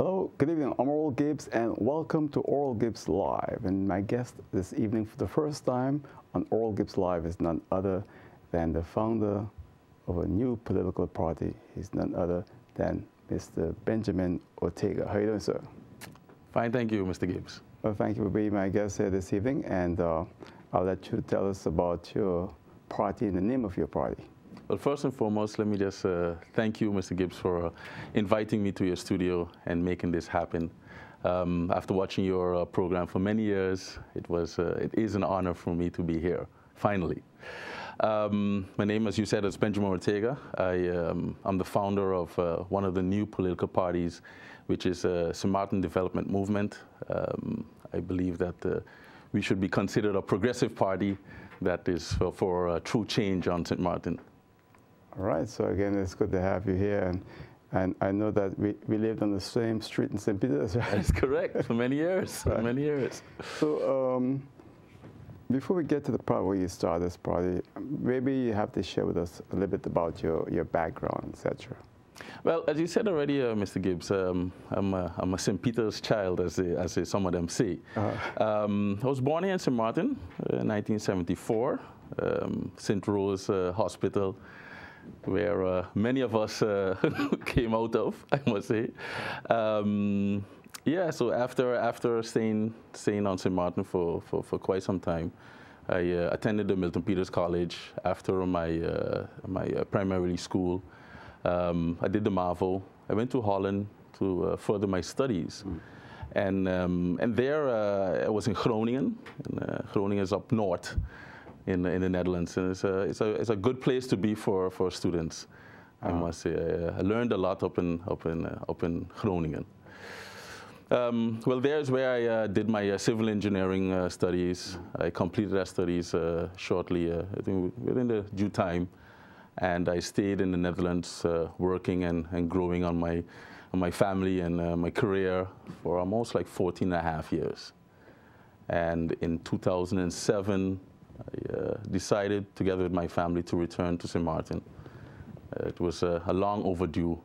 Hello, good evening. I'm Oral Gibbes, and welcome to Oral Gibbes Live. And my guest this evening, for the first time on Oral Gibbes Live, is none other than the founder of a new political party. He's none other than Mr. Benjamin Ortega. How are you doing, sir? Fine, thank you, Mr. Gibbes. Well, thank you for being my guest here this evening, and uh, I'll let you tell us about your party and the name of your party. Well, first and foremost, let me just uh, thank you, Mr. Gibbes, for uh, inviting me to your studio and making this happen. Um, after watching your uh, program for many years, it was uh, it is an honor for me to be here, finally. Um, my name, as you said, is Benjamin Ortega. I, um, I'm the founder of uh, one of the new political parties, which is uh, St. Martin Development Movement. Um, I believe that uh, we should be considered a progressive party that is for, for uh, true change on St. Martin. All right, so again, it's good to have you here. And, and I know that we, we lived on the same street in St. Peter's, right? That's correct, for many years, right. for many years. So um, before we get to the part where you start this party, maybe you have to share with us a little bit about your, your background, etc. Well, as you said already, uh, Mr. Gibbes, um, I'm, a, I'm a St. Peter's child, as, they, as they, some of them say. Uh -huh. um, I was born here in St. Martin uh, in 1974, um, St. Rose uh, Hospital, where uh, many of us uh, came out of, I must say. Um, yeah, so after after staying staying on St. Martin for, for, for quite some time, I uh, attended the Milton Peters College after my uh, my uh, primary school. Um, I did the MAVO. I went to Holland to uh, further my studies. Mm. And, um, and there uh, I was in Groningen. And, uh, Groningen is up north in, in the Netherlands. And it's a, it's, a, it's a good place to be for, for students. I must say. I, I, learned a lot up in, up in, up in Groningen. Um, well, there's where I uh, did my uh, civil engineering uh, studies. I completed that studies uh, shortly, uh, I think within the due time. And I stayed in the Netherlands uh, working and, and growing on my, on my family and my career for almost like 14 and a half years. And in 2007, I decided together with my family to return to St. Martin. it was a long overdue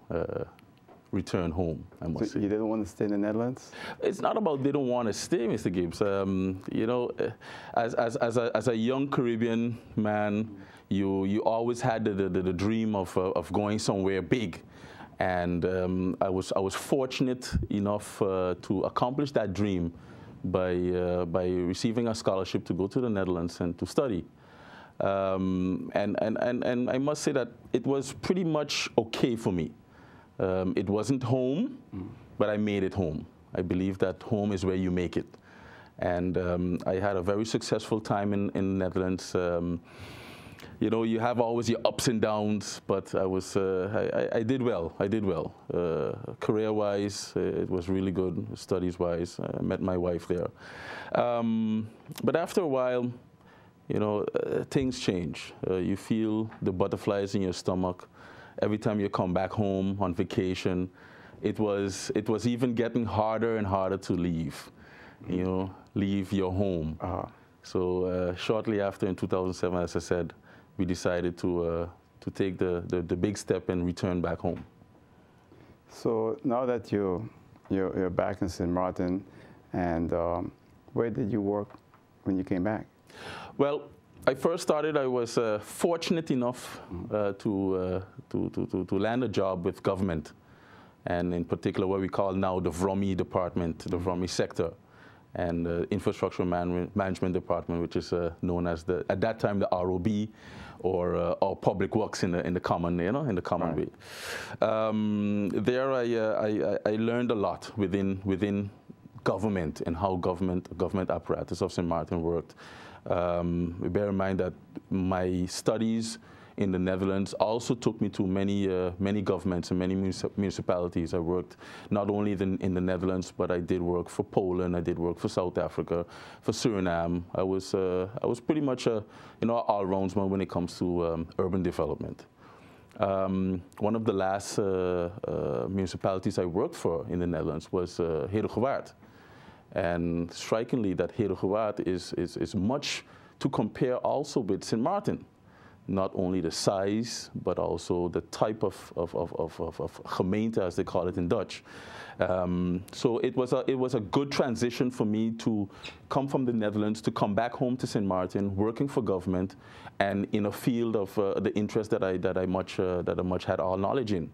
return home, I must so say. You didn't want to stay in the Netherlands? It's not about they don't want to stay, Mr. Gibbes. Um, you know, uh, as, as, as, a, as a young Caribbean man, you, you always had the, the, the dream of, uh, of going somewhere big. And um, I, was, I was fortunate enough uh, to accomplish that dream by, uh, by receiving a scholarship to go to the Netherlands and to study. Um, and, and, and, and I must say that it was pretty much okay for me. Um, it wasn't home, mm. but I made it home. I believe that home is where you make it. And um, I had a very successful time in, in the Netherlands. You know, you have always your ups and downs, but I was, uh, I, I, did well. I did well. Uh, Career-wise, uh, it was really good. Studies-wise, I met my wife there. Um, but after a while, you know, uh, things change. Uh, you feel the butterflies in your stomach every time you come back home on vacation, it was, it was even getting harder and harder to leave, you know, leave your home. Uh -huh. So uh, shortly after in 2007, as I said, we decided to, uh, to take the, the, the, big step and return back home. So now that you, you're, you're back in St. Martin, and um, where did you work when you came back? Well, I first started, I was uh, fortunate enough uh, to, uh, to, to, to, land a job with government, and in particular what we call now the VROMI department, the VROMI sector, and the Infrastructure Man Management Department, which is uh, known as the, at that time, the ROB, or, uh, or Public Works in the, in the common, you know, in the common right. way. Um, there I, uh, I, I learned a lot within, within government and how government, government apparatus of St. Martin worked. Um, bear in mind that my studies in the Netherlands also took me to many, uh, many governments and many municipalities. I worked not only in, in, the Netherlands, but I did work for Poland, I did work for South Africa, for Suriname. I was, uh, I was pretty much a you know, all-roundsman when it comes to um, urban development. Um, one of the last uh, uh municipalities I worked for in the Netherlands was uh, Heerhugowaard. And strikingly, that Heerhugowaard is, is, is much to compare also with St. Martin. Not only the size, but also the type of, of, of, of, of, of gemeente, as they call it in Dutch. Um, so it was, a, it was a good transition for me to come from the Netherlands, to come back home to St. Martin, working for government, and in a field of uh, the interest that I, that, I much, uh, that I much had all knowledge in.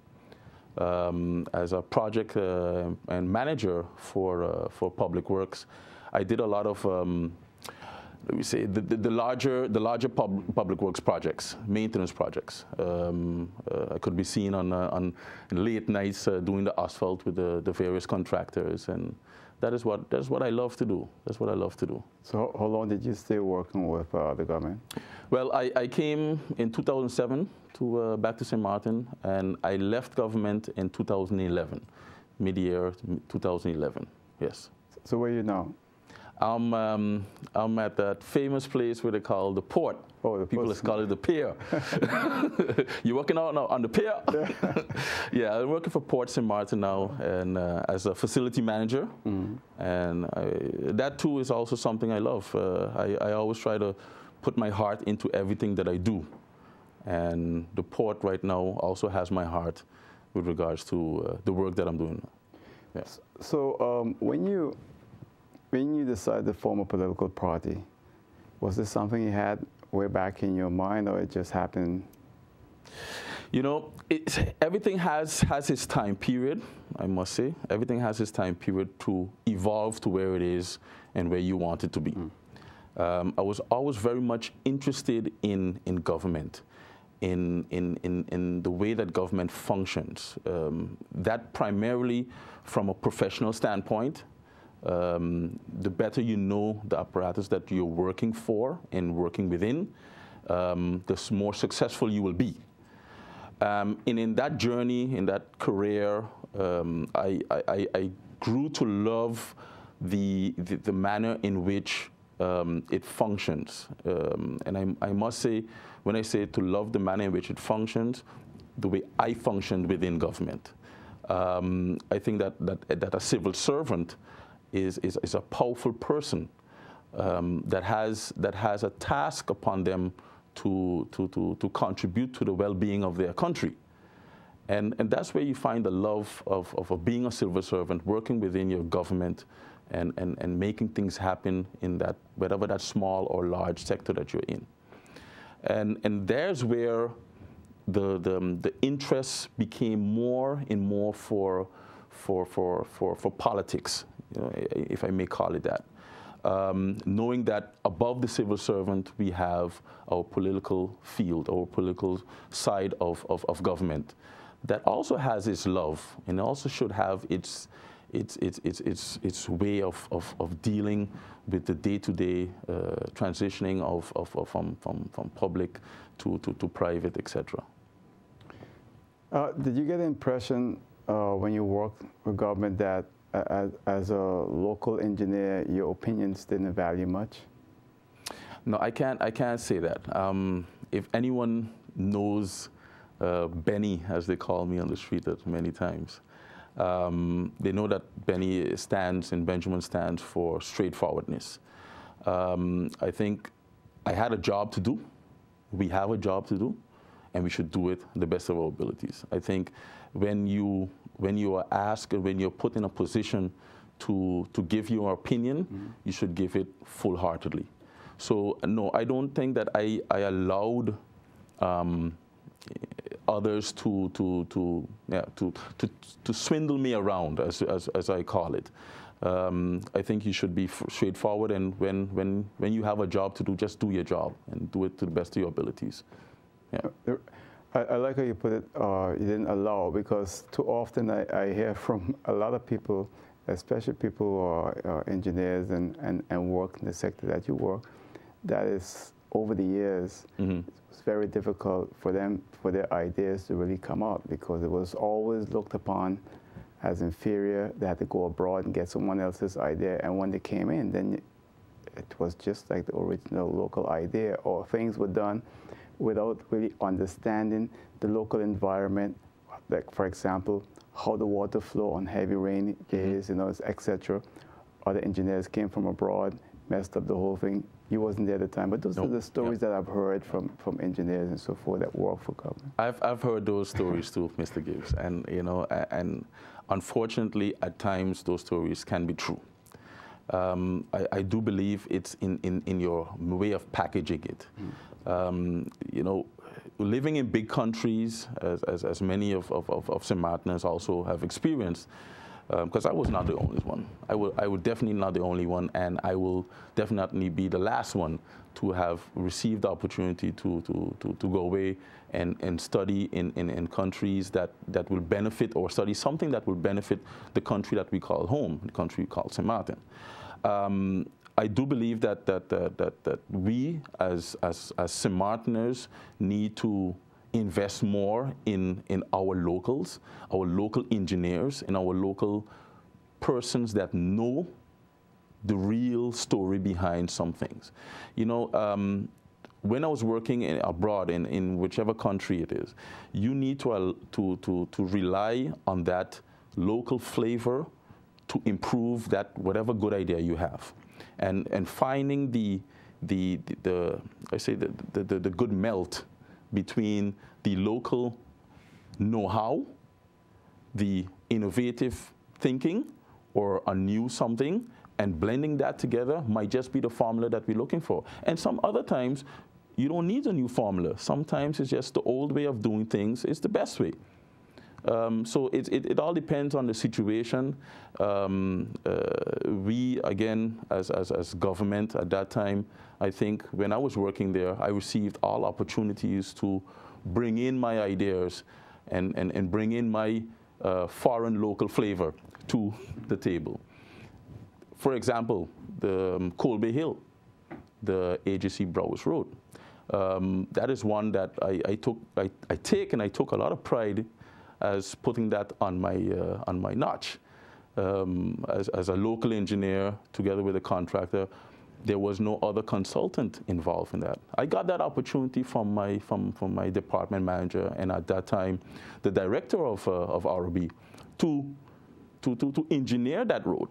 Um, as a project uh, and manager for, uh, for public works, I did a lot of um, let me say, the, the, the, larger, the larger pub, public works projects, maintenance projects. Um, uh, could be seen on, uh, on late nights uh, doing the asphalt with the, the various contractors. And that is what, that's what I love to do. That's what I love to do. So how long did you stay working with uh, the government? Well, I, I came in 2007 to, uh, back to St. Martin, and I left government in 2011, mid-year 2011, yes. So where are you now? I'm, um, I'm at that famous place where they call the port. Oh, the People call it the pier. You're working out now on the pier? Yeah. yeah, I'm working for Port St. Martin now and uh, as a facility manager. Mm -hmm. And I, that too is also something I love. Uh, I, I always try to put my heart into everything that I do. And the port right now also has my heart with regards to uh, the work that I'm doing. Yeah. So um, when you when you decided to form a political party, was this something you had way back in your mind, or it just happened? You know, it, everything has, has its time period, I must say. Everything has its time period to evolve to where it is and where you want it to be. Mm. Um, I was always very much interested in, in government, in, in, in, in the way that government functions. Um, that primarily from a professional standpoint, um, the better you know the apparatus that you're working for and working within, um, the more successful you will be. Um, and in that journey, in that career, um, I, I, I, grew to love the, the, the manner in which um, it functions. Um, and I, I must say, when I say to love the manner in which it functions, the way I functioned within government. I think that, that, that a civil servant is, is, is a powerful person um, that, has, that has a task upon them to, to, to, to contribute to the well-being of their country. And, and that's where you find the love of, of, being a civil servant, working within your government and, and, and making things happen in that, whatever that small or large sector that you're in. And, and there's where the, the, the interests became more and more for, for, for, for, for politics you know, if I may call it that. Um, knowing that above the civil servant, we have our political field, our political side of, of, of government that also has its love and also should have its, its, its, its, its, its way of, of, of dealing with the day-to-day -day, uh, transitioning of, of, of, from, from, from public to, to, to private, etc. Uh, did you get the impression uh, when you worked with government that as, a local engineer, your opinions didn't value much? No, I can't, I can't say that. Um, if anyone knows uh, Benny, as they call me on the street many times, um, they know that Benny stands and Benjamin stands for straightforwardness. Um, I think I had a job to do. We have a job to do, and we should do it the best of our abilities. I think when you when you are asked, and when you're put in a position to, to give your opinion, mm -hmm. you should give it full-heartedly. So no, I don't think that I, I allowed um, others to, to, to, yeah, to, to, to swindle me around, as, as, as I call it. Um, I think you should be straightforward, and when, when, when you have a job to do, just do your job and do it to the best of your abilities. Yeah. I, I, like how you put it, uh, you didn't allow, because too often I, I, hear from a lot of people, especially people who are uh, engineers and, and, and work in the sector that you work, that is, over the years, mm -hmm. it's very difficult for them, for their ideas to really come out, because it was always looked upon as inferior. They had to go abroad and get someone else's idea, and when they came in, then it was just like the original local idea, or things were done without really understanding the local environment, like for example, how the water flow on heavy rain mm-hmm. is, you know, etc. Other engineers came from abroad, messed up the whole thing. You wasn't there at the time, but those nope. are the stories that I've heard from, from engineers and so forth that work for government. I've, I've heard those stories too, Mr. Gibbes, and you know, and unfortunately, at times those stories can be true. Um, I, I, do believe it's in, in, in, your way of packaging it. Mm. Um, you know, living in big countries, as, as, as many of, of, of, St. Martiners also have experienced, because um, I was not the only one. I will, I will definitely not the only one, and I will definitely be the last one to have received the opportunity to, to, to, to go away and, and study in, in, in, countries that, that will benefit or study something that will benefit the country that we call home, the country we call St. Martin. Um, I do believe that, that, that, that, that we as, as, as St. Need to invest more in, in our locals, our local engineers, and our local persons that know the real story behind some things. You know, um, when I was working in, abroad in, in whichever country it is, you need to, to, to, to rely on that local flavor to improve that whatever good idea you have. And, and finding the, the, the, the I say the, the, the good melt between the local know-how, the innovative thinking, or a new something, and blending that together might just be the formula that we're looking for. And some other times, you don't need a new formula. Sometimes it's just the old way of doing things is the best way. Um, so it, it, it, all depends on the situation. Um, uh, we, again, as, as, as government at that time, I think when I was working there, I received all opportunities to bring in my ideas and, and, and bring in my uh, foreign local flavor to the table. For example, the um, Cole Bay Hill, the AGC Browers Road. Um, that is one that I, I took, I, I, take and I took a lot of pride as putting that on my, uh, on my notch. Um, as, as a local engineer, together with a contractor, there was no other consultant involved in that. I got that opportunity from my, from, from my department manager and at that time, the director of, uh, of RB to, to, to, to engineer that road.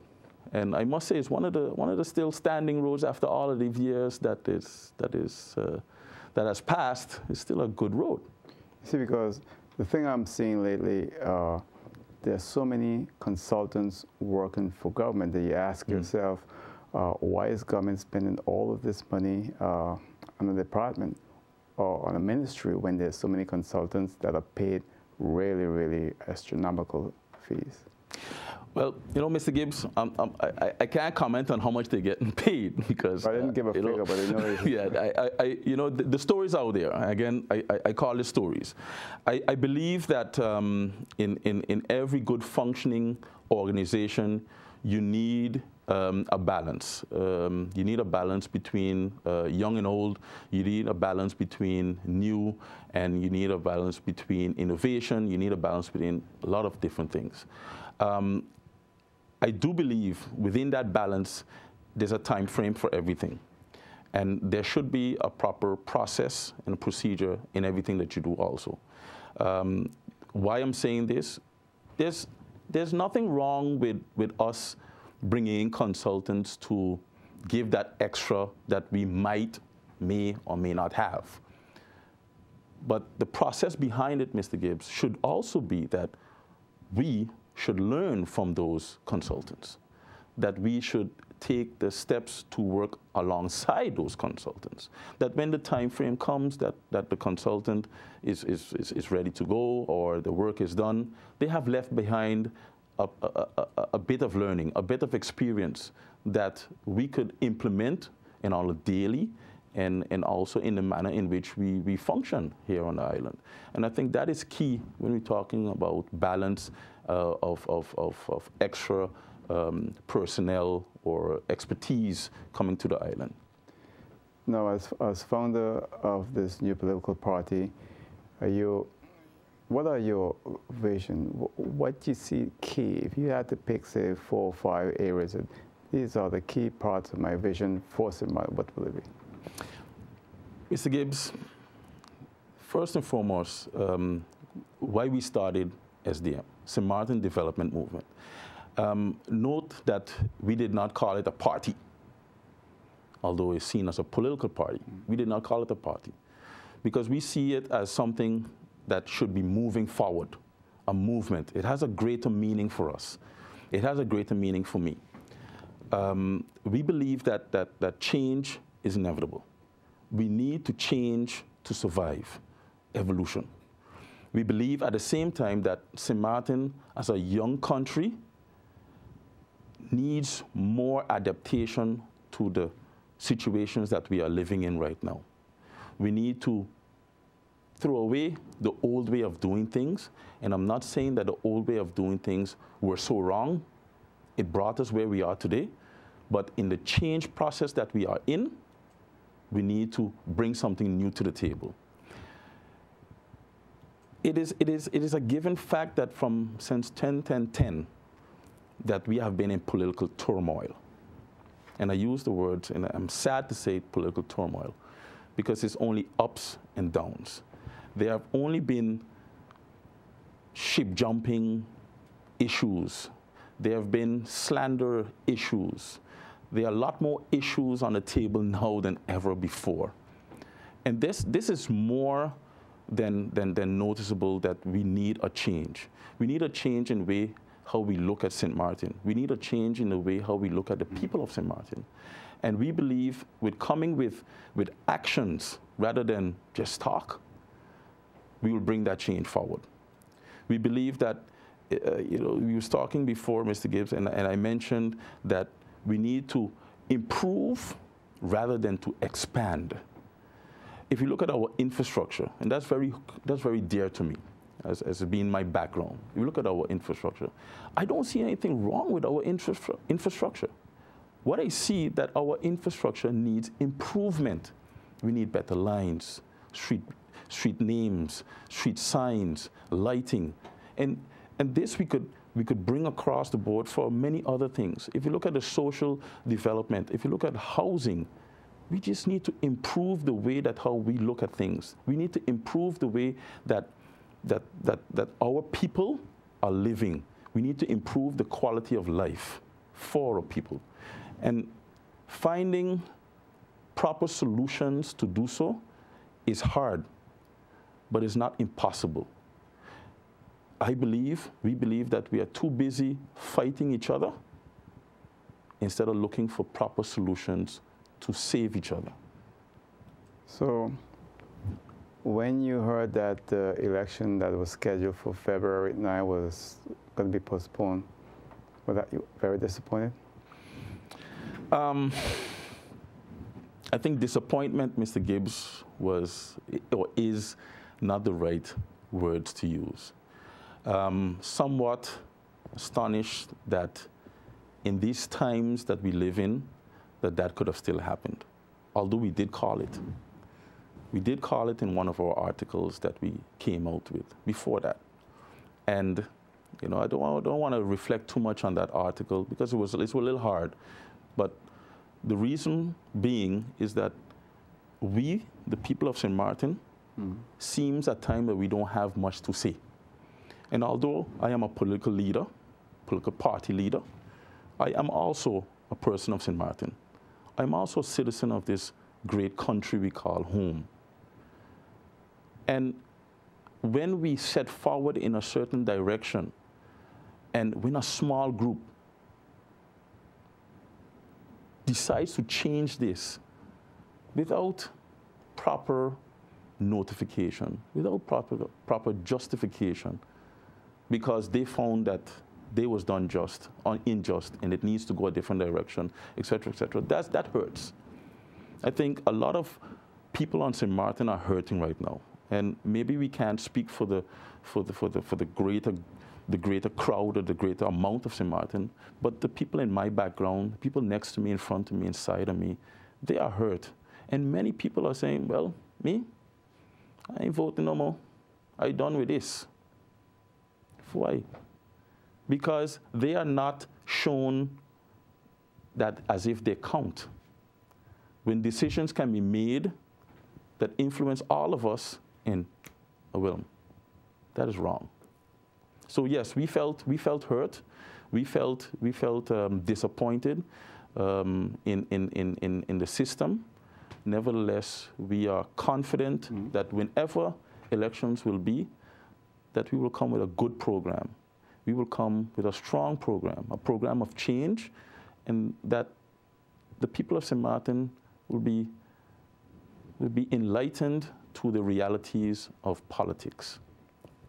And I must say it's one of the, one of the still standing roads after all of these years that is, that is, uh, that has passed is still a good road. You See, because the thing I'm seeing lately, uh, there's so many consultants working for government that you ask mm. yourself, uh, why is government spending all of this money uh, on a department or on a ministry when there's so many consultants that are paid really, really astronomical fees? Well, you know, Mr. Gibbes, um, um, I, I, can't comment on how much they're getting paid because I didn't uh, give a figure, know, but I know. yeah, I, I, you know, the, the, stories out there. Again, I, I, call it stories. I, I believe that um, in, in in every good functioning organization, you need um, a balance. Um, you need a balance between uh, young and old. You need a balance between new, and you need a balance between innovation. You need a balance between a lot of different things. Um, I do believe within that balance, there's a time frame for everything. And there should be a proper process and procedure in everything that you do also. Um, why I'm saying this, there's, there's nothing wrong with, with us bringing in consultants to give that extra that we might, may, or may not have. But the process behind it, Mr. Gibbes, should also be that we should learn from those consultants, that we should take the steps to work alongside those consultants. That when the time frame comes that, that the consultant is, is, is, is ready to go or the work is done, they have left behind a, a, a, a bit of learning, a bit of experience that we could implement in our daily and, and also in the manner in which we, we function here on the island. And I think that is key when we're talking about balance of, of, of, of, extra um, personnel or expertise coming to the island. Now, as, as founder of this new political party, are you, what are your vision? What do you see key? If you had to pick, say, four or five areas, these are the key parts of my vision for Simba, what will it be? Mr. Gibbes, first and foremost, um, why we started SDM, St. Martin Development Movement. Um, note that we did not call it a party. although it's seen as a political party. We did not call it a party because we see it as something that should be moving forward, a movement. It has a greater meaning for us. It has a greater meaning for me. Um, we believe that, that, that change is inevitable. We need to change to survive evolution. We believe at the same time that St. Martin, as a young country, needs more adaptation to the situations that we are living in right now. We need to throw away the old way of doing things. And I'm not saying that the old way of doing things were so wrong. It brought us where we are today. But in the change process that we are in, we need to bring something new to the table. It is, it is, it is a given fact that from since 10, 10, 10, that we have been in political turmoil. And I use the words, and I'm sad to say political turmoil, because it's only ups and downs. There have only been ship jumping issues. There have been slander issues. There are a lot more issues on the table now than ever before. And this, this is more than, than, than noticeable that we need a change. We need a change in the way how we look at St. Martin. We need a change in the way how we look at the people of St. Martin. And we believe with coming with, with actions rather than just talk, we will bring that change forward. We believe that, uh, you know, we was talking before, Mr. Gibbes, and, and I mentioned that we need to improve rather than to expand. If you look at our infrastructure, and that's very, that's very dear to me, as, as being my background. If you look at our infrastructure, I don't see anything wrong with our infra infrastructure. What I see that our infrastructure needs improvement. We need better lines, street, street names, street signs, lighting. And, and this we could, we could bring across the board for many other things. If you look at the social development, if you look at housing, we just need to improve the way that how we look at things. We need to improve the way that, that, that, that our people are living. We need to improve the quality of life for our people. And finding proper solutions to do so is hard, but it's not impossible. I believe, we believe that we are too busy fighting each other instead of looking for proper solutions to save each other. So, when you heard that the election that was scheduled for February 9 was going to be postponed, were that you very disappointed? Um, I think disappointment, Mr. Gibbes, was or is not the right words to use. Um, somewhat astonished that in these times that we live in, that that could have still happened, although we did call it. We did call it in one of our articles that we came out with before that. And, you know, I don't, I don't want to reflect too much on that article because it was, it was a little hard. But the reason being is that we, the people of St. Martin, mm. seems at times that we don't have much to say. And although I am a political leader, political party leader, I am also a person of St. Martin. I'm also a citizen of this great country we call home. And when we set forward in a certain direction, and when a small group decides to change this without proper notification, without proper, proper justification, because they found that they was done just, unjust, and it needs to go a different direction, etc., etc. That's, that hurts. I think a lot of people on St. Martin are hurting right now. And maybe we can't speak for the, for the, for the, for the greater the greater crowd or the greater amount of St. Martin, but the people in my background, people next to me, in front of me, inside of me, they are hurt. And many people are saying, well, me, I ain't voting no more. I done with this. Why? Because they are not shown that as if they count. When decisions can be made that influence all of us in a will, that is wrong. So yes, we felt we felt hurt, we felt we felt um, disappointed, um, in, in, in, in, in the system. Nevertheless, we are confident mm -hmm. that whenever elections will be, that we will come with a good program. We will come with a strong program, a program of change, and that the people of St. Martin will be, will be enlightened to the realities of politics.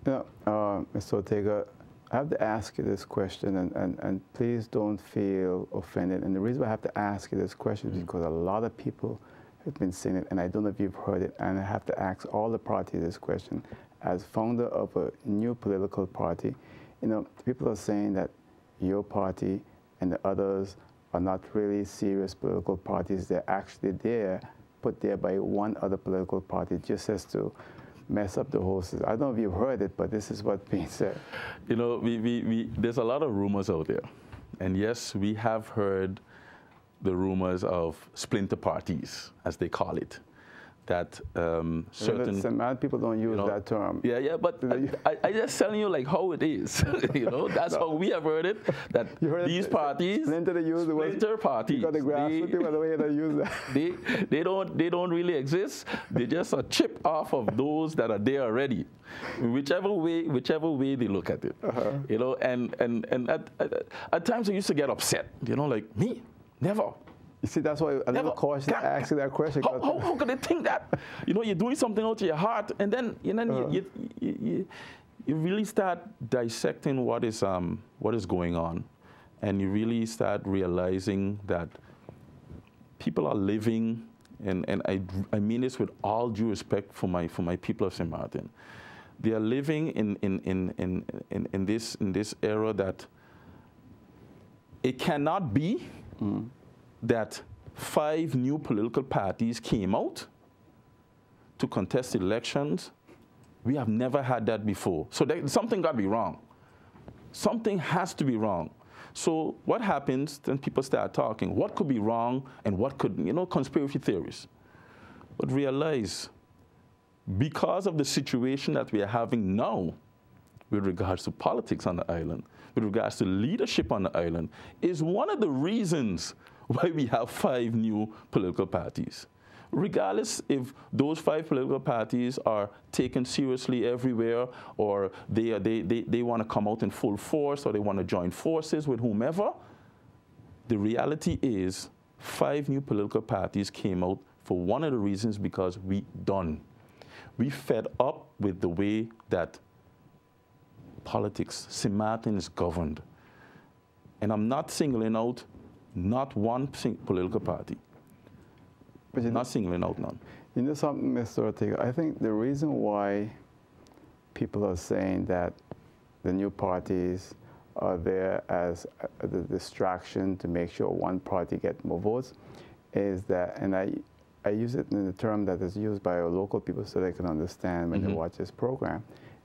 Yeah, uh, Mr. Ortega, I have to ask you this question, and, and, and please don't feel offended. And the reason I have to ask you this question mm -hmm. is because a lot of people have been saying it, and I don't know if you've heard it, and I have to ask all the parties this question. As founder of a new political party, you know, people are saying that your party and the others are not really serious political parties. They're actually there, put there by one other political party just as to mess up the horses. I don't know if you've heard it, but this is what's being said. You know, we, we, we, there's a lot of rumors out there. And yes, we have heard the rumors of splinter parties, as they call it that um, certain Some mad people don't use you know, that term. Yeah, yeah, but I, I, just telling you like how it is. you know, that's no. how we have heard it. That heard these it, parties, splinter, they use splinter parties, you got the they, people the way they use that. They they don't they don't really exist. They just a chip off of those that are there already. Whichever way, whichever way they look at it, uh -huh. you know, and and and at, at, at times I used to get upset. You know, like me, never you see, that's why I never cautious asking that question. How, how, how, can they think that? You know, you're doing something out of your heart, and then, you, know, uh, you, you, you, you, really start dissecting what is, um, what is going on, and you really start realizing that people are living, and, and I, I mean this with all due respect for my, for my people of St. Martin. They are living in, in, in, in, in, in, this, in this era that it cannot be mm that five new political parties came out to contest elections. We have never had that before. So something got to be wrong. Something has to be wrong. So what happens, then people start talking, what could be wrong and what could, you know, conspiracy theories. But realize, because of the situation that we are having now with regards to politics on the island, with regards to leadership on the island, is one of the reasons why we have five new political parties. Regardless if those five political parties are taken seriously everywhere or they, they, they, they want to come out in full force or they want to join forces with whomever, the reality is five new political parties came out for one of the reasons because we done. We fed up with the way that politics, St. Is governed. And I'm not singling out not one political party. But not singling out none. You know something, Mr. Ortega? I think the reason why people are saying that the new parties are there as a, the distraction to make sure one party gets more votes is that, and I, I use it in the term that is used by our local people so they can understand when mm -hmm. they mm-hmm. watch this program,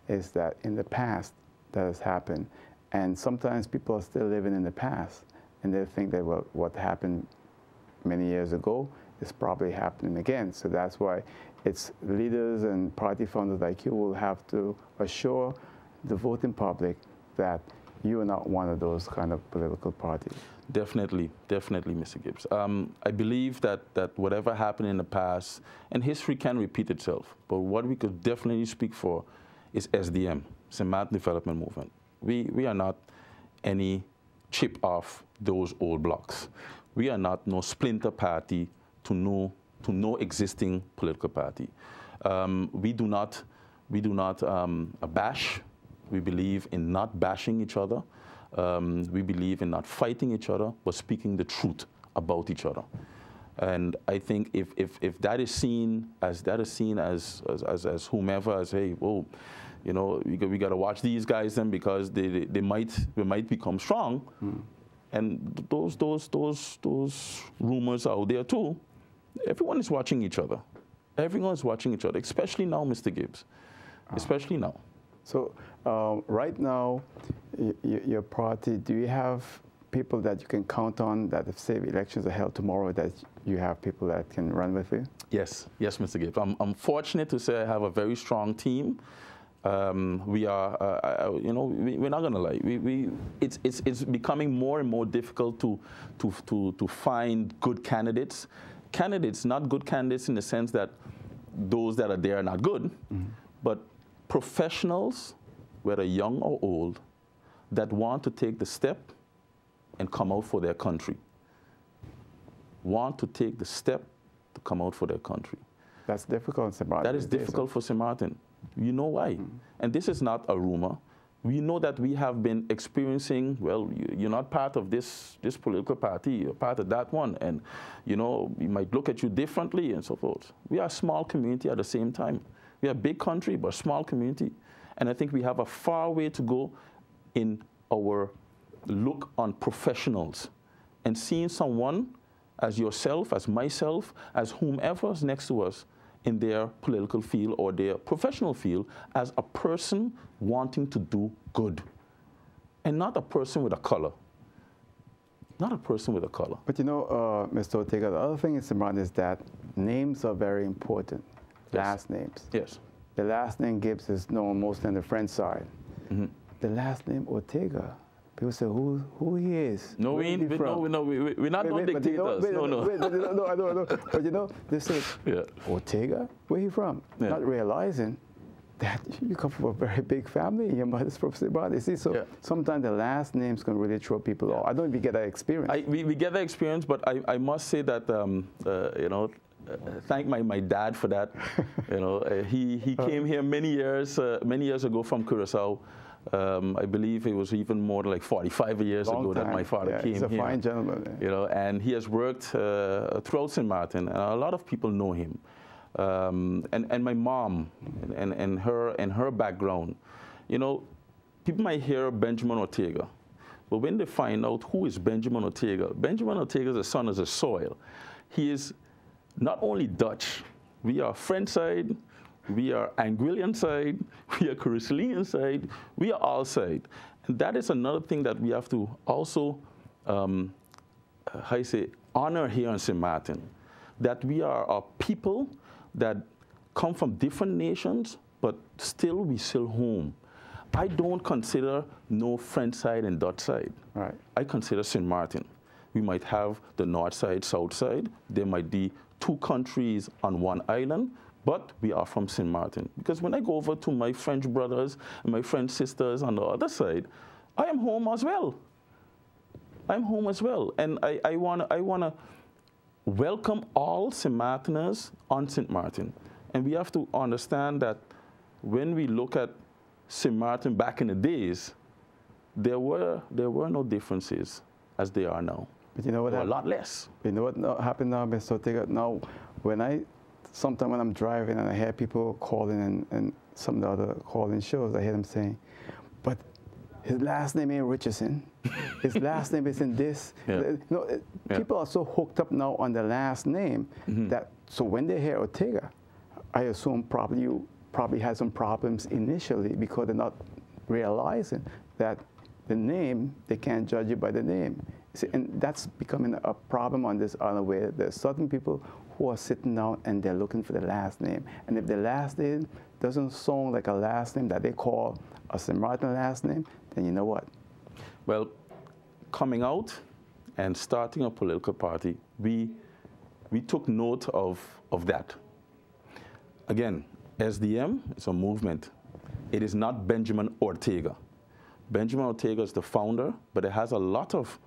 is that in the past that has happened. And sometimes people are still living in the past and they think that what happened many years ago is probably happening again. So that's why it's leaders and party founders like you will have to assure the voting public that you are not one of those kind of political parties. Definitely, definitely, Mr. Gibbes. Um, I believe that, that whatever happened in the past, and history can repeat itself, but what we could definitely speak for is SDM, St. Martin Development Movement. We, we are not any chip off those old blocks. We are not no splinter party to no, to no existing political party. Um, we do not, we do not um, bash. We believe in not bashing each other. Um, we believe in not fighting each other, but speaking the truth about each other. And I think if, if, if that is seen as that is seen as as, as, as whomever as hey, whoa, you know, we, we got to watch these guys then because they, they, they, might they might become strong. Mm. And those those those those rumors out there too. Everyone is watching each other. Everyone is watching each other, especially now, Mr. Gibbes. Uh, especially now. So um, right now, your party, do you have people that you can count on that if, say, elections are held tomorrow, that you have people that can run with you? Yes, yes, Mr. Gibbes. I'm, I'm fortunate to say I have a very strong team Um, we are, uh, uh, you know, we, are not going to lie. We, we, it's, it's, it's becoming more and more difficult to, to, to, to find good candidates. Candidates, not good candidates in the sense that those that are there are not good, mm -hmm. but professionals, whether young or old, that want to take the step and come out for their country. Want to take the step to come out for their country. That's difficult, St. Martin. That is difficult for St. Martin. You know why? Mm -hmm. And this is not a rumor. We know that we have been experiencing, well, you're not part of this, this political party, you're part of that one. And, you know, we might look at you differently and so forth. We are a small community at the same time. We are a big country, but a small community. And I think we have a far way to go in our look on professionals and seeing someone as yourself, as myself, as whomever is next to us in their political field or their professional field as a person wanting to do good and not a person with a color. Not a person with a color. But you know, uh, Mr. Ortega, the other thing is, Simran, is that names are very important. Yes. Last names. Yes. The last name Gibbes is known mostly on the French side. Mm -hmm. The last name Ortega People say, who, who he is? No, we, ain't, we, no, we, no, we, we're not wait, no wait, dictators. Wait, no, no. Wait, no, no, I know, I know. But you know, they say, yeah. Ortega, where he from? Yeah. Not realizing that you come from a very big family. Your mother's from Zimbabwe. See, so yeah. sometimes the last names can really throw people off. I don't even get that experience. I, we, we get that experience, but I, I must say that, um, uh, you know, uh, thank my, my dad for that. you know, uh, he, he uh. came here many years, uh, many years ago from Curacao. Um, I believe it was even more like 45 years Long ago time. that my father yeah, came he's a here. fine gentleman. You know, and he has worked uh, throughout St. Martin, and a lot of people know him. Um, and, and my mom and, and, her, and her background, you know, people might hear Benjamin Ortega, but when they find out who is Benjamin Ortega, Benjamin Ortega is the son of the soil. He is not only Dutch, we are French side, we are Anguillian side, we are Caricilian side, we are all side. And that is another thing that we have to also, um, how you say, honor here in St. Martin. That we are a people that come from different nations, but still we still home. I don't consider no French side and Dutch side. Right. I consider St. Martin. We might have the north side, south side. There might be two countries on one island, but we are from St. Martin. Because when I go over to my French brothers and my French sisters on the other side, I am home as well. I'm home as well. And I, I want to I wanna welcome all St. Martiners on St. Martin. And we have to understand that when we look at St. Martin back in the days, there were, there were no differences as they are now. But you know what? a lot less. You know what happened now, Mr. Ortega? Now, when I sometimes when I'm driving and I hear people calling and, and some of the other calling shows, I hear them saying, but his last name ain't Richardson. His last name isn't this. Yeah. You know, yeah. People are so hooked up now on the last name mm -hmm. that so when they hear Ortega, I assume probably you probably had some problems initially because they're not realizing that the name they can't judge you by the name. See, and that's becoming a problem on this island way. There's certain people who are sitting down and they're looking for the last name. And if the last name doesn't sound like a last name that they call a St. Martin last name, then you know what? Well, coming out and starting a political party, we, we took note of, of that. Again, SDM is a movement. It is not Benjamin Ortega. Benjamin Ortega is the founder, but it has a lot of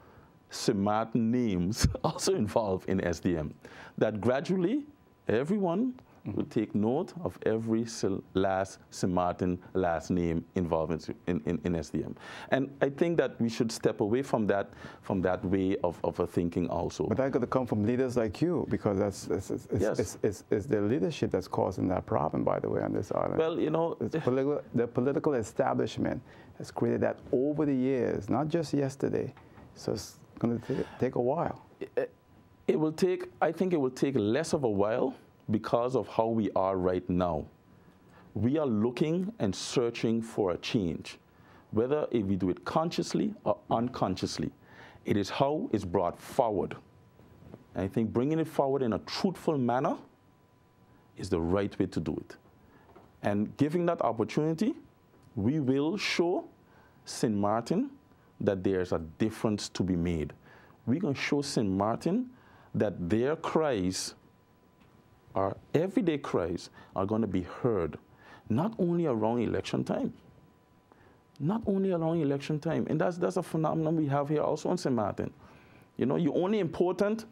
smart names also involved in SDM. That gradually, everyone will take note of every last St. Martin last name involved in, in, in, SDM. And I think that we should step away from that, from that way of, of a thinking also. But that got to come from leaders like you, because that's, it's, it's, yes. it's, it's, it's, the leadership that's causing that problem, by the way, on this island. Well, you know... Eh. Political, the political establishment has created that over the years, not just yesterday. So going to take a while. It, it will take, I think it will take less of a while because of how we are right now. We are looking and searching for a change, whether if we do it consciously or unconsciously. It is how it's brought forward. And I think bringing it forward in a truthful manner is the right way to do it. And giving that opportunity, we will show St. Martin that there's a difference to be made. We're going to show St. Martin that their cries, our everyday cries, are going to be heard, not only around election time, not only around election time. And that's, that's a phenomenon we have here also in St. Martin. You know, you're only important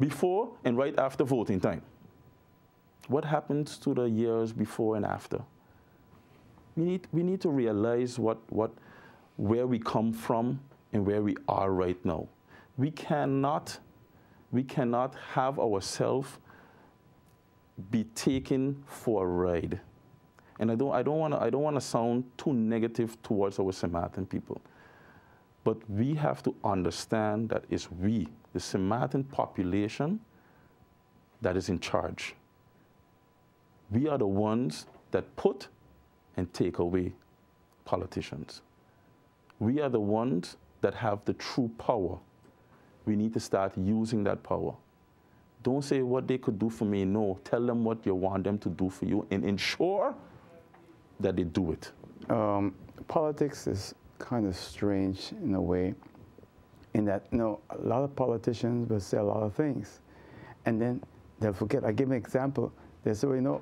before and right after voting time. What happens to the years before and after? We need, we need to realize what, what, where we come from and where we are right now. We cannot, we cannot have ourselves be taken for a ride. And I don't, I don't want to I don't want to sound too negative towards our St. Martin people. But we have to understand that it's we, the St. Martin population, that is in charge. We are the ones that put and take away politicians. We are the ones that have the true power. We need to start using that power. Don't say what they could do for me. No, tell them what you want them to do for you and ensure that they do it. Um, politics is kind of strange in a way, in that you know a lot of politicians will say a lot of things, and then they'll forget. I give an example. They say, well, you know,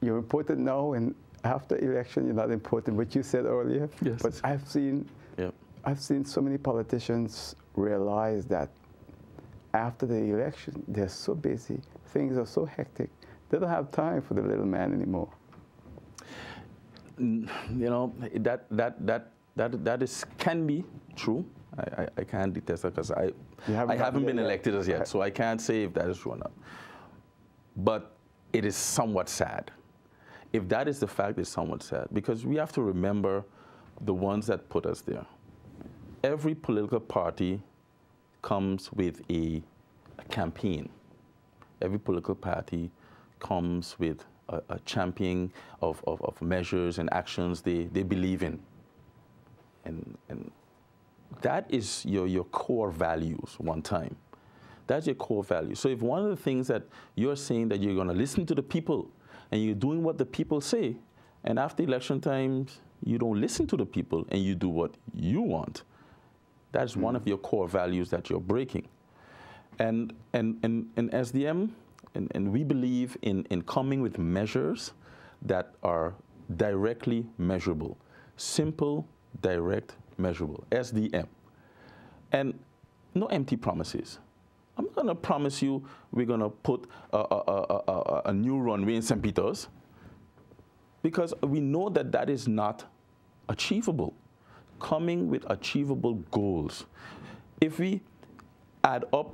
you're important now, and after election, you're not important. What you said earlier. Yes. But I've seen, Yep. I've seen so many politicians realize that after the election, they're so busy, things are so hectic, they don't have time for the little man anymore. you know that that that that that is can be true. I, I, I can't detest that because I haven't I haven't been yet. elected as yet, so I can't say if that is true or not. But it is somewhat sad. If that is the fact, it's somewhat sad because we have to remember the ones that put us there. Every political party comes with a, a campaign. Every political party comes with a, a of, of, of measures and actions they, they believe in. And, and that is your, your core values one time. That's your core value. So if one of the things that you're saying that you're going to listen to the people and you're doing what the people say, and after election times you don't listen to the people and you do what you want, that's one of your core values that you're breaking. And, and, and, and SDM, and, and we believe in, in coming with measures that are directly measurable. Simple, direct, measurable. SDM. And no empty promises. I'm going to promise you we're going to put a, a, a, a, a new runway in St. Peter's because we know that that is not achievable. Coming with achievable goals. If we add up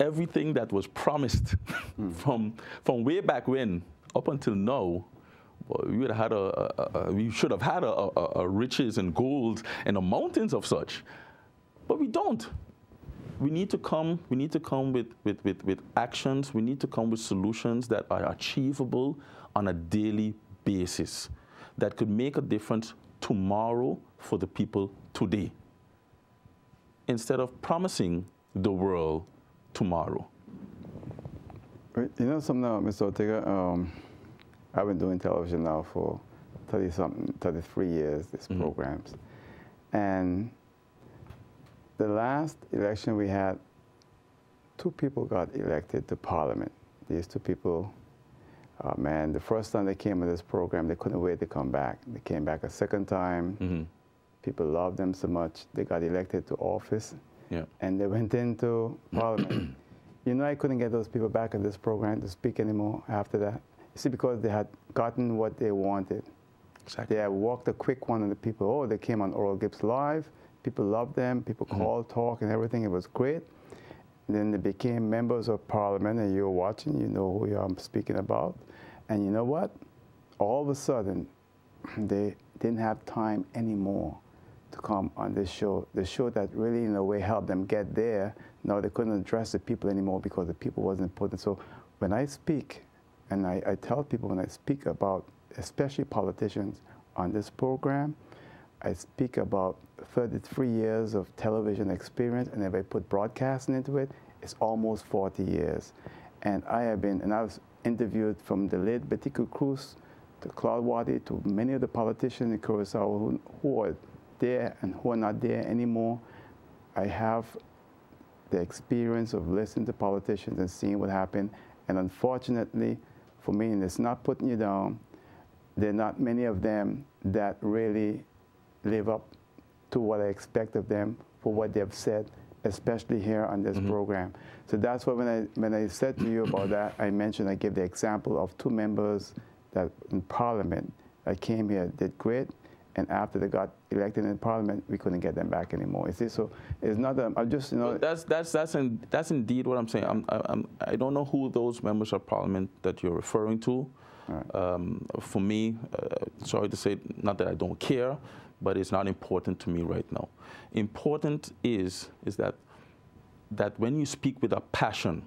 everything that was promised from, from way back when up until now, well, we would have had a, a, we should have had a riches and gold and a mountains of such, but we don't. We need to come. We need to come with, with, with, with actions. We need to come with solutions that are achievable on a daily basis, that could make a difference tomorrow for the people today, instead of promising the world tomorrow. You know something, now, Mr. Ortega? Um, I've been doing television now for 30 something, 33 years, these Mhm. programs. And the last election we had, two people got elected to parliament. These two people, uh, man, the first time they came on this program, they couldn't wait to come back. They came back a second time. hmm People loved them so much, they got elected to office Yeah. and they went into parliament. you know, I couldn't get those people back in this program to speak anymore after that. You see, because they had gotten what they wanted. Exactly. They had walked a quick one on the people. Oh, they came on Oral Gibbes Live. People loved them. People Mhm. called, talk, and everything. It was great. And then they became members of parliament, and you're watching, you know who I'm speaking about. And you know what? All of a sudden, they didn't have time anymore to come on this show. The show that really, in a way, helped them get there. Now they couldn't address the people anymore because the people wasn't important. So when I speak, and I, I tell people when I speak about, especially politicians, on this program, I speak about 33 years of television experience, and if I put broadcasting into it, it's almost 40 years. And I have been, and I was interviewed from the late Betico Croes to Claude Wathey, to many of the politicians in Curacao who, who are there and who are not there anymore. I have the experience of listening to politicians and seeing what happened. And unfortunately, for me, and it's not putting you down, there are not many of them that really live up to what I expect of them for what they've said, especially here on this mm -hmm. program. So that's why when I, when I said to you about that, I mentioned, I gave the example of two members that in Parliament that came here, did great, and after they got elected in Parliament, we couldn't get them back anymore. You see, so it's not that I'm just you know. That's that's that's in, that's indeed what I'm saying. I'm, I'm I don't know who those members of Parliament that you're referring to. Right. Um, for me, uh, sorry to say, not that I don't care, but it's not important to me right now. Important is is that that when you speak with a passion,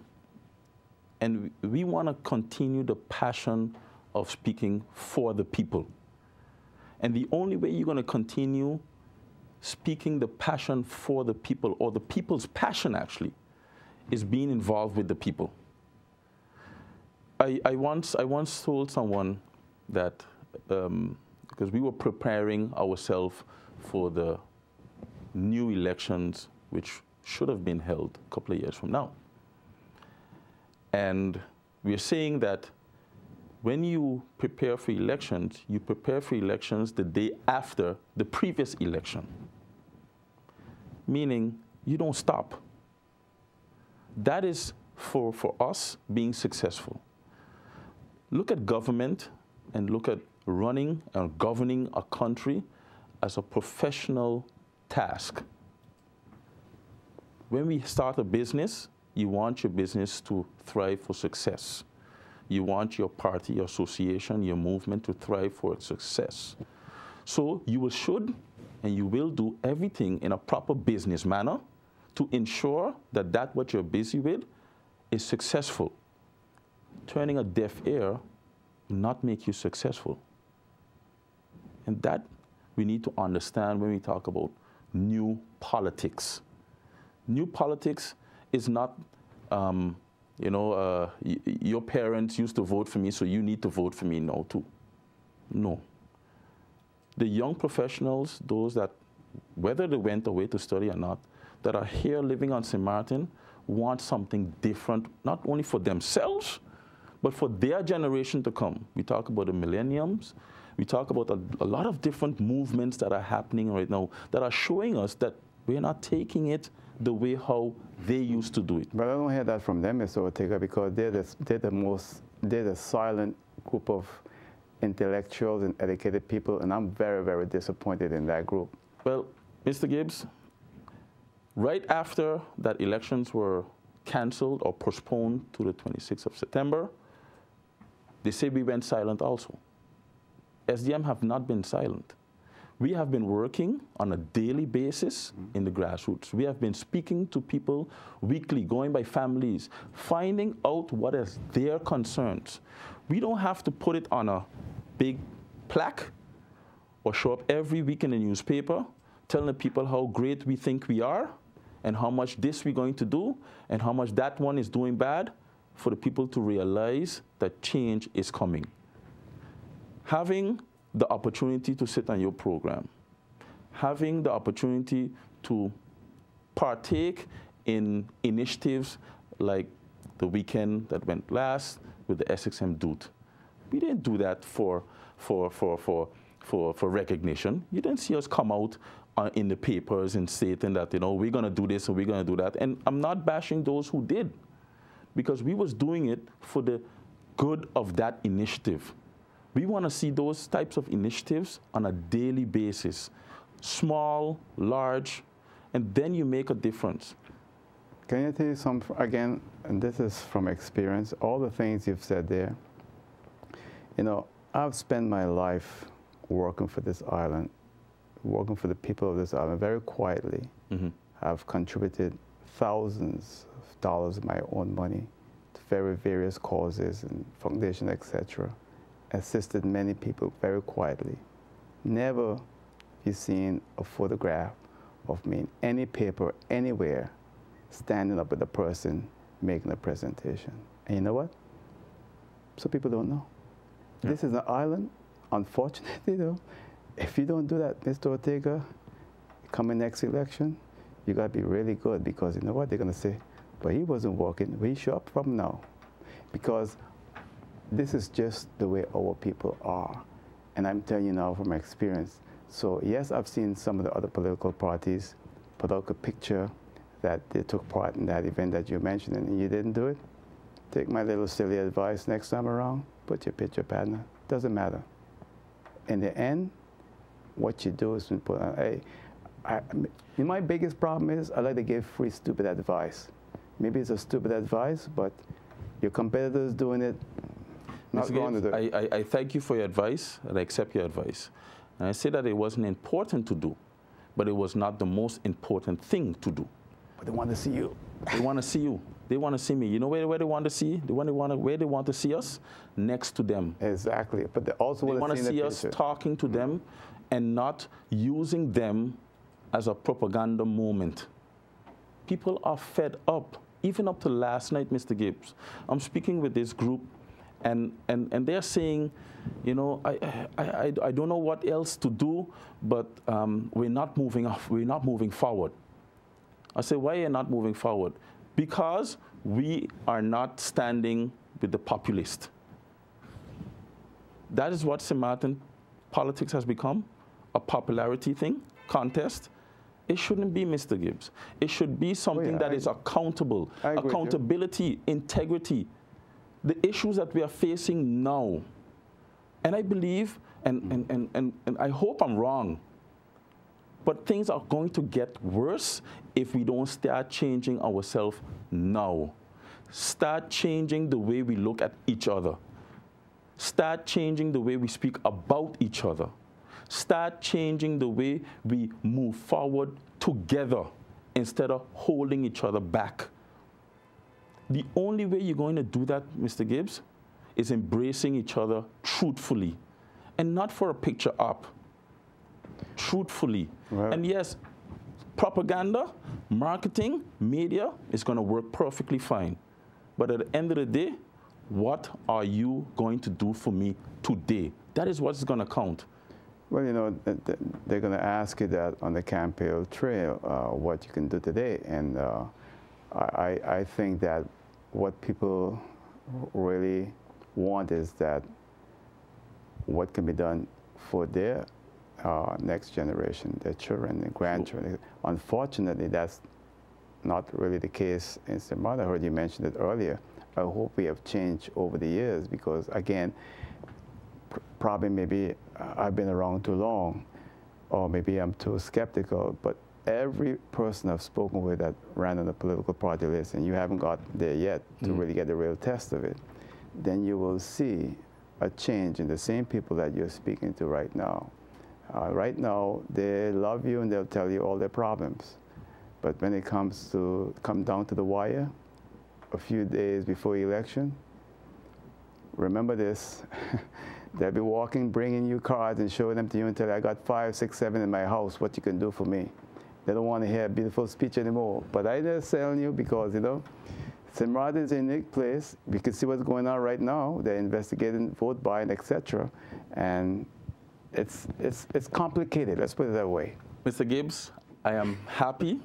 and we, want to continue the passion of speaking for the people. And the only way you're going to continue speaking the passion for the people, or the people's passion actually, is being involved with the people. I, I, once, I once told someone that, um, because we were preparing ourselves for the new elections, which should have been held a couple of years from now. And we're saying that when you prepare for elections, you prepare for elections the day after the previous election, meaning you don't stop. That is for, for us being successful. Look at government and look at running and governing a country as a professional task. When we start a business, you want your business to thrive for success. You want your party, your association, your movement to thrive for success. So you should and you will do everything in a proper business manner to ensure that that what you're busy with is successful. Turning a deaf ear will not make you successful. And that we need to understand when we talk about new politics. New politics is not um, you know, uh, your parents used to vote for me, so you need to vote for me now too. No. The young professionals, those that, whether they went away to study or not, that are here living on St. Martin, want something different, not only for themselves, but for their generation to come. We talk about the millenniums. We talk about a, a lot of different movements that are happening right now that are showing us that we're not taking it the way how they used to do it. But I don't hear that from them, Mr. Ortega, because they're the, they're the most, they're the silent group of intellectuals and educated people, and I'm very, very disappointed in that group. Well, Mr. Gibbes, right after that elections were canceled or postponed to the 26th of September, they say we went silent also. SDM have not been silent. We have been working on a daily basis mm. in the grassroots. We have been speaking to people weekly, going by families, finding out what is their concerns. We don't have to put it on a big plaque or show up every week in the newspaper telling the people how great we think we are and how much this we're going to do and how much that one is doing bad for the people to realize that change is coming. Having the opportunity to sit on your program, having the opportunity to partake in initiatives like the weekend that went last with the SXM Doet. We didn't do that for, for, for, for, for, for recognition. You didn't see us come out uh, in the papers and stating that, you know, we're going to do this and we're going to do that. And I'm not bashing those who did because we was doing it for the good of that initiative. We want to see those types of initiatives on a daily basis, small, large, and then you make a difference. Can I tell you some, again, and this is from experience, all the things you've said there. You know, I've spent my life working for this island, working for the people of this island very quietly. Mm -hmm. I've contributed thousands of dollars of my own money to very various causes and foundation, etc assisted many people very quietly. Never you seen a photograph of me in any paper anywhere standing up with a person making a presentation. And you know what? So people don't know. Yeah. This is an island unfortunately, though, if you don't do that, Mr. Ortega, coming next election, you got to be really good because you know what? They're going to say, but he wasn't working. Where he show up from now? Because this is just the way our people are. And I'm telling you now from my experience. So yes, I've seen some of the other political parties put out a picture that they took part in that event that you mentioned and you didn't do it. Take my little silly advice next time around, put your picture partner. Doesn't matter. In the end, what you do is put on, hey, I, my biggest problem is I like to give free stupid advice. Maybe it's a stupid advice, but your competitors doing it, not Mr. going to. I, I, I thank you for your advice, and I accept your advice. And I say that it wasn't important to do, but it was not the most important thing to do. But they want to see you. They want to see you. They want to see me. You know where, where they want to see? They want to, want to, where they want to see us? Next to them. Exactly. But they also they want to see us talking to them and not using them as a propaganda moment. People are fed up. Even up to last night, Mr. Gibbes, I'm speaking with this group, and, and, and they're saying, you know, I, I, I, I don't know what else to do, but um, we're not moving off, we're not moving forward. I say, why are you not moving forward? Because we are not standing with the populist. That is what St. Martin politics has become, a popularity thing, contest. It shouldn't be, Mr. Gibbes. It should be something oh, yeah, that I, is accountable. Accountability, integrity. The issues that we are facing now. And I believe, and, mm. and, and, and, and I hope I'm wrong, but things are going to get worse if we don't start changing ourselves now. Start changing the way we look at each other. Start changing the way we speak about each other. Start changing the way we move forward together instead of holding each other back. The only way you're going to do that, Mr. Gibbes, is embracing each other truthfully and not for a picture up. Truthfully. Right. And yes, propaganda, marketing, media is going to work perfectly fine. But at the end of the day, what are you going to do for me today? That is what's going to count. Well, you know, they're going to ask you that on the campaign trail, uh, what you can do today. And uh, I, I think that what people really want is that what can be done for their uh, next generation, their children and grandchildren. Unfortunately, that's not really the case in St. Heard you mention it earlier. I hope we have changed over the years because, again, probably maybe I've been around too long, or maybe I'm too skeptical, but every person I've spoken with that ran on the political party list, and you haven't got there yet to mm. really get the real test of it, then you will see a change in the same people that you're speaking to right now. Uh, right now, they love you and they'll tell you all their problems. But when it comes to come down to the wire, a few days before election, remember this. They'll be walking, bringing you cards and showing them to you until I got five, six, seven in my house, what you can do for me. They don't want to hear a beautiful speech anymore. But I just telling you because, you know, St. Martin is a unique place. We can see what's going on right now. They're investigating vote buying, etc. And it's, it's, it's complicated, let's put it that way. Mr. Gibbes, I am happy,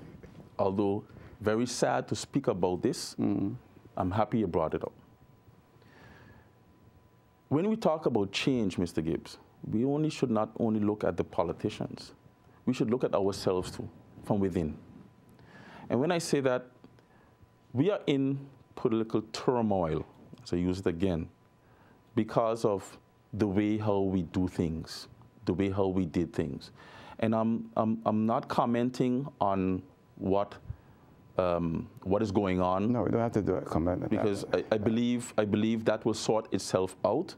although very sad to speak about this. Mm. I'm happy you brought it up. When we talk about change, Mr. Gibbes, we only should not only look at the politicians. We should look at ourselves too, from within. And when I say that, we are in political turmoil, so I use it again, because of the way how we do things, the way how we did things. And I'm, I'm, I'm not commenting on what um, what is going on. No, we don't have to do a comment. Because I, I, believe, I believe that will sort itself out.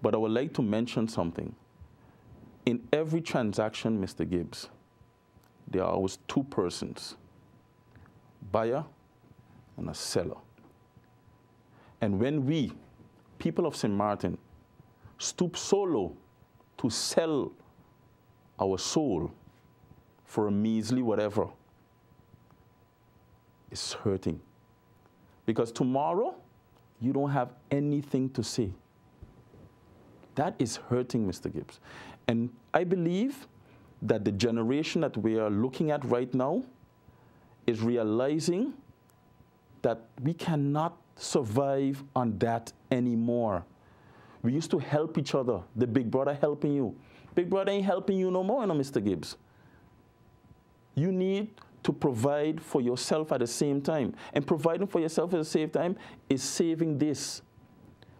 But I would like to mention something. In every transaction, Mr. Gibbes, there are always two persons, buyer and a seller. And when we, people of St. Martin, stoop so low to sell our soul for a measly whatever, it's hurting. Because tomorrow, you don't have anything to say. That is hurting, Mr. Gibbes. And I believe that the generation that we are looking at right now is realizing that we cannot survive on that anymore. We used to help each other. The big brother helping you. Big brother ain't helping you no more, no, Mr. Gibbes. You need to provide for yourself at the same time. And providing for yourself at the same time is saving this,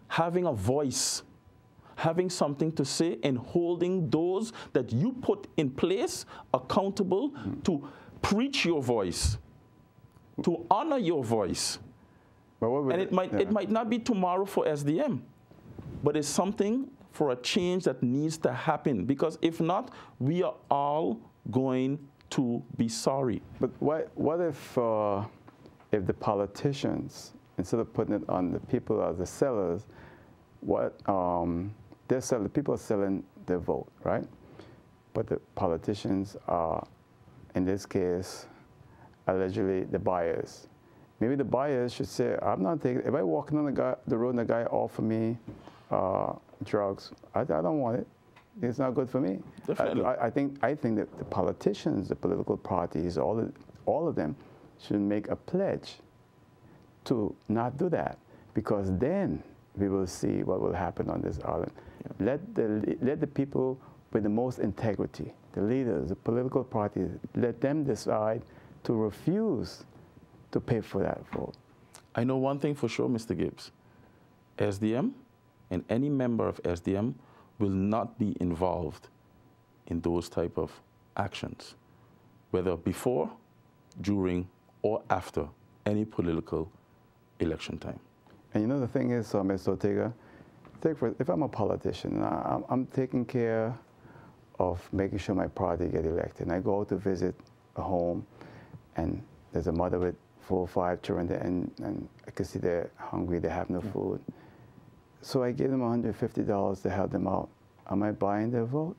having a voice, having something to say, and holding those that you put in place accountable mm. to preach your voice, to honor your voice. and it, it might, yeah. it might not be tomorrow for SDM, but it's something for a change that needs to happen because if not, we are all going to be sorry. But what, what if, uh, if the politicians, instead of putting it on the people as the sellers, what um, they're selling, the people are selling their vote, right? But the politicians are, in this case, allegedly the buyers. Maybe the buyers should say, I'm not taking, if I walking on the, guy, the road and the guy offer me uh, drugs, I, I don't want it it's not good for me. Definitely. I, I, think I think that the politicians, the political parties, all of, all of them should make a pledge to not do that, because then we will see what will happen on this island. Let the let the people with the most integrity, the leaders, the political parties, let them decide to refuse to pay for that vote. I know one thing for sure, Mr. Gibbes. SDM and any member of SDM will not be involved in those type of actions, whether before, during, or after any political election time. And you know the thing is, uh, Mr. Ortega, for, if I'm a politician, I'm, I'm, taking care of making sure my party get elected. And I go to visit a home, and there's a mother with four or five children there, and, and I can see they're hungry, they have no mm. food. So I give them $150 to help them out. Am I buying their vote?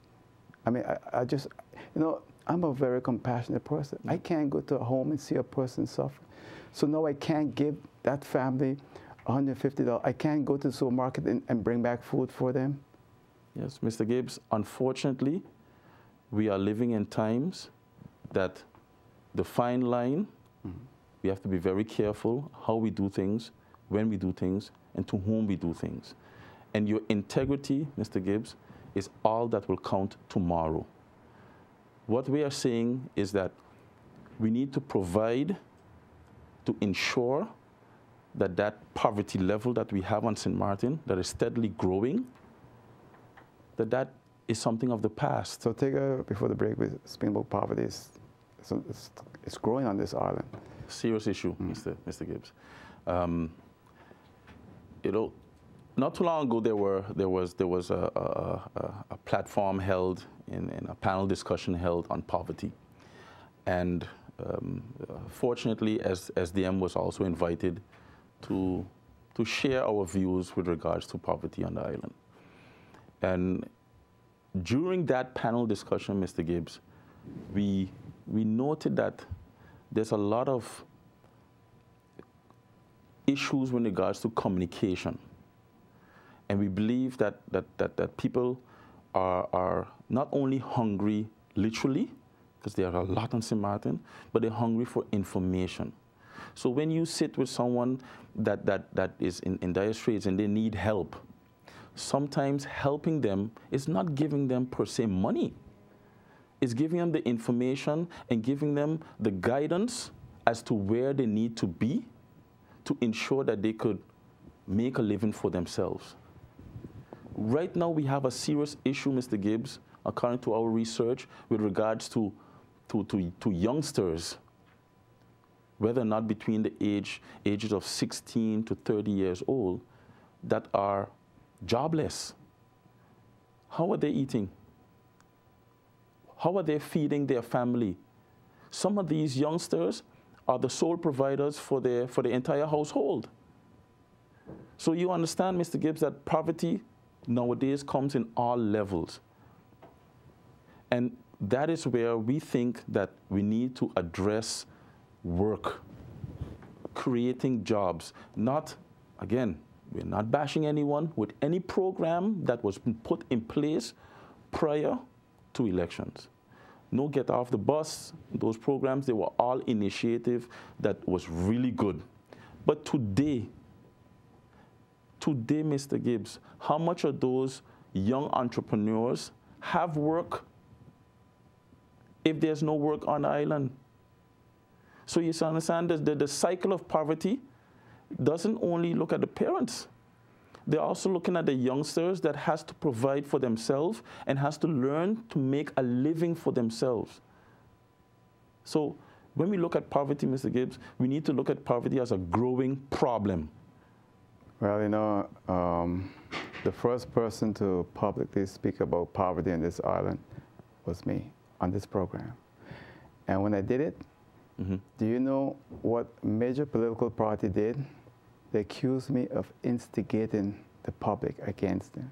I mean, I, I just, you know, I'm a very compassionate person. I mm. can't go to a home and see a person suffer. So no, I can't give that family $150. I can't go to the supermarket and, and bring back food for them. Yes, Mr. Gibbes, unfortunately, we are living in times that the fine line, mm -hmm. we have to be very careful how we do things, when we do things, and to whom we do things. And your integrity, Mr. Gibbes, is all that will count tomorrow. What we are saying is that we need to provide to ensure that that poverty level that we have on St. Martin, that is steadily growing, that that is something of the past. So take a, before the break, with speaking about poverty, it's, it's, it's growing on this island. Serious issue, mm. Mr. Mr. Gibbes. Um, you know, not too long ago, there were there was there was a, a, a platform held in, in, a panel discussion held on poverty, and um, fortunately, as SDM was also invited to to share our views with regards to poverty on the island. And during that panel discussion, Mr. Gibbes, we we noted that there's a lot of issues with regards to communication and we believe that, that, that, that people are, are not only hungry literally, because there are a lot on St. Martin, but they're hungry for information. So when you sit with someone that, that, that is in, in dire straits and they need help, sometimes helping them is not giving them per se money. It's giving them the information and giving them the guidance as to where they need to be to ensure that they could make a living for themselves. Right now, we have a serious issue, Mr. Gibbes, according to our research, with regards to, to, to, to youngsters, whether or not between the age, ages of 16 to 30 years old, that are jobless. How are they eating? How are they feeding their family? Some of these youngsters are the sole providers for their, for the entire household. So you understand, Mr. Gibbes, that poverty nowadays comes in all levels. And that is where we think that we need to address work, creating jobs, not, again, we're not bashing anyone with any program that was put in place prior to elections. No get off the bus, those programs, they were all initiative that was really good. But today, today, Mr. Gibbes, how much of those young entrepreneurs have work if there's no work on the island? So you understand that the, the cycle of poverty doesn't only look at the parents. They're also looking at the youngsters that has to provide for themselves and has to learn to make a living for themselves. So when we look at poverty, Mr. Gibbes, we need to look at poverty as a growing problem. Well, you know, um, the first person to publicly speak about poverty in this island was me on this program. And when I did it, mm -hmm. do you know what major political party did? They accused me of instigating the public against them.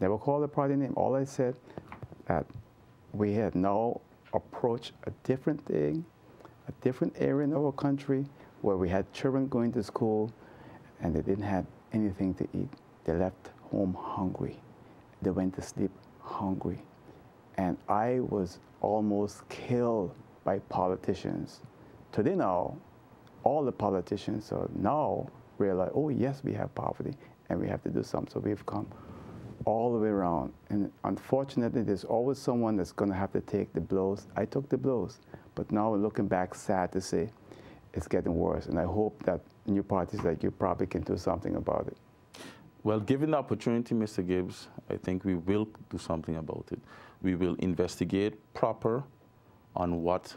Never called the party name. All I said that we had now approached a different thing, a different area in our country where we had children going to school and they didn't have anything to eat. They left home hungry. They went to sleep hungry. And I was almost killed by politicians. Today now, all the politicians are now realize, oh, yes, we have poverty and we have to do something. So we've come all the way around. And unfortunately, there's always someone that's going to have to take the blows. I took the blows, but now looking back, sad to say it's getting worse. And I hope that new parties like you probably can do something about it. Well, given the opportunity, Mr. Gibbes, I think we will do something about it. We will investigate proper on what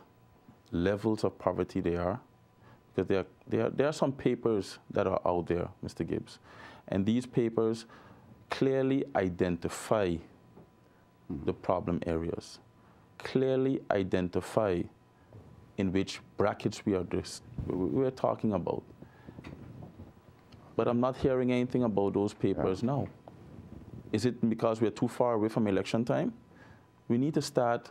levels of poverty they are, because there, there, there are some papers that are out there, Mr. Gibbes, and these papers clearly identify hmm. the problem areas, clearly identify in which brackets we are, we are talking about. But I'm not hearing anything about those papers yeah. now. Is it because we're too far away from election time? We need to start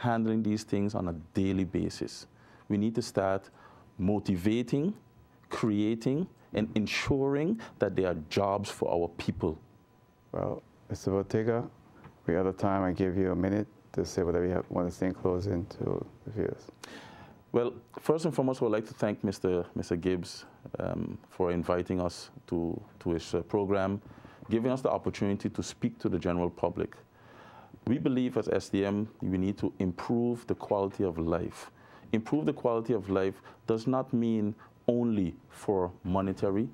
handling these things on a daily basis. We need to start motivating, creating, and ensuring that there are jobs for our people. Well, Mr. Ortega, we other time I give you a minute to say whatever you have, want to say in closing to the viewers. Well, first and foremost, I would like to thank Mr. Mr. Gibbes um, for inviting us to, to his uh, program, giving us the opportunity to speak to the general public. We believe as SDM we need to improve the quality of life Improve the quality of life does not mean only for monetary.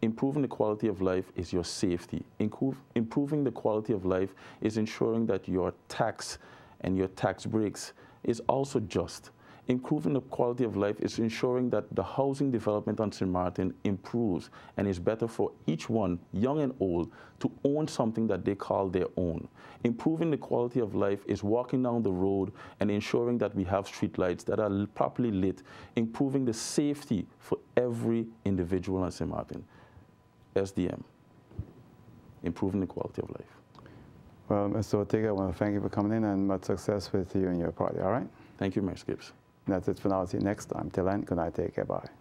Improving the quality of life is your safety. Improve, improving the quality of life is ensuring that your tax and your tax breaks is also just improving the quality of life is ensuring that the housing development on St. Martin improves and is better for each one, young and old, to own something that they call their own. Improving the quality of life is walking down the road and ensuring that we have streetlights that are properly lit, improving the safety for every individual on St. Martin. SDM, improving the quality of life. Well, Mr. Ortega, I want to thank you for coming in and much success with you and your party, all right? Thank you, Mr. Gibbes. That's it for now. See you next time. Till then, good night. Take care. Bye.